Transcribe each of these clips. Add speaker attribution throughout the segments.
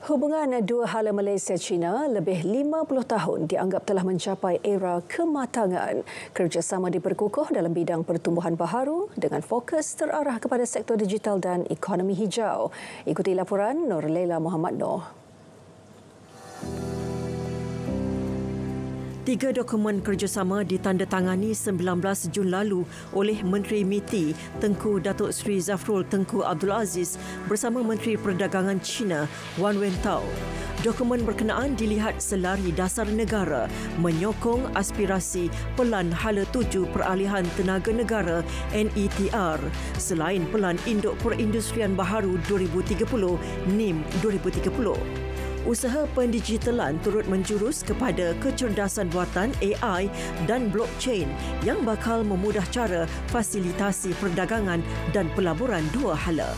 Speaker 1: Hubungan dua hala Malaysia-China lebih 50 tahun dianggap telah mencapai era kematangan. Kerjasama diperkukuh dalam bidang pertumbuhan baharu dengan fokus terarah kepada sektor digital dan ekonomi hijau. Ikuti laporan Nur Leila Muhammad Noor.
Speaker 2: Tiga dokumen kerjasama ditandatangani 19 Jun lalu oleh Menteri MITI Tengku Datuk Seri Zafrul Tengku Abdul Aziz bersama Menteri Perdagangan China Wan Wentao. Dokumen berkenaan dilihat selari dasar negara menyokong aspirasi Pelan Hala Tuju Peralihan Tenaga Negara NETR selain Pelan Induk Perindustrian Baharu 2030 NIM 2030 usaha pendigitalan turut menjurus kepada kecerdasan buatan AI dan blockchain yang bakal memudah cara fasilitasi perdagangan dan pelaburan dua hala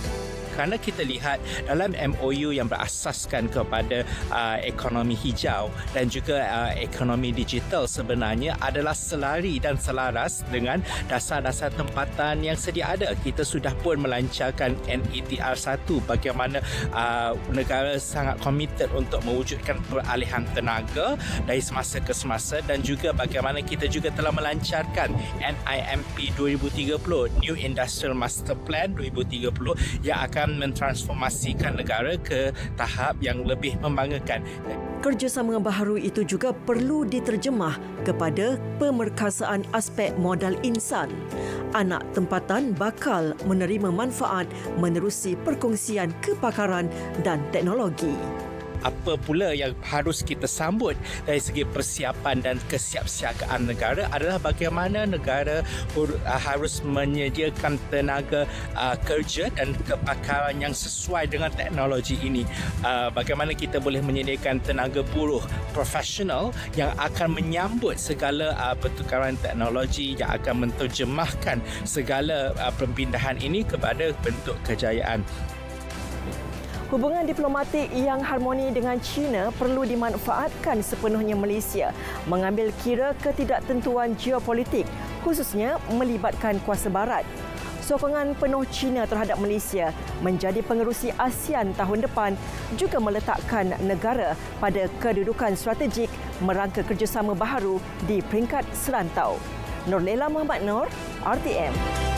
Speaker 3: kerana kita lihat dalam MOU yang berasaskan kepada uh, ekonomi hijau dan juga uh, ekonomi digital sebenarnya adalah selari dan selaras dengan dasar-dasar tempatan yang sedia ada. Kita sudah pun melancarkan NETR 1 bagaimana uh, negara sangat komited untuk mewujudkan peralihan tenaga dari semasa ke semasa dan juga bagaimana kita juga telah melancarkan NIMP 2030 New Industrial Master Plan 2030 yang akan akan mentransformasikan negara ke tahap yang lebih membanggakan.
Speaker 2: Kerjasama baharu itu juga perlu diterjemah kepada pemerkasaan aspek modal insan. Anak tempatan bakal menerima manfaat menerusi perkongsian kepakaran dan teknologi
Speaker 3: apa pula yang harus kita sambut dari segi persiapan dan kesiapsiagaan negara adalah bagaimana negara uh, harus menyediakan tenaga uh, kerja dan kepakaran yang sesuai dengan teknologi ini. Uh, bagaimana kita boleh menyediakan tenaga buruh profesional yang akan menyambut segala pertukaran teknologi yang akan menterjemahkan segala perpindahan ini kepada bentuk kejayaan.
Speaker 2: Hubungan diplomatik yang harmoni dengan China perlu dimanfaatkan sepenuhnya Malaysia mengambil kira ketidaktentuan geopolitik khususnya melibatkan kuasa barat. Sokongan penuh China terhadap Malaysia menjadi pengerusi ASEAN tahun depan juga meletakkan negara pada kedudukan strategik merangka kerjasama baharu di peringkat serantau. Nurlela Muhammad Nur, RTM.